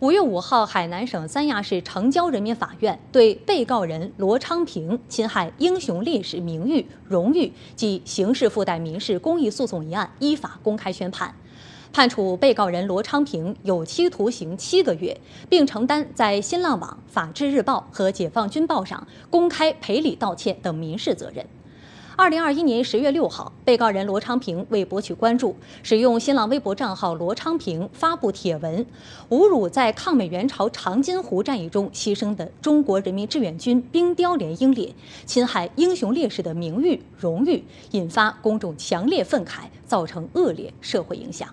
五月五号，海南省三亚市城郊人民法院对被告人罗昌平侵害英雄烈士名誉、荣誉及刑事附带民事公益诉讼一案依法公开宣判，判处被告人罗昌平有期徒刑七个月，并承担在新浪网、法制日报和解放军报上公开赔礼道歉等民事责任。二零二一年十月六号，被告人罗昌平为博取关注，使用新浪微博账号“罗昌平”发布帖文，侮辱在抗美援朝长津湖战役中牺牲的中国人民志愿军冰雕连英烈，侵害英雄烈士的名誉荣誉，引发公众强烈愤慨，造成恶劣社会影响。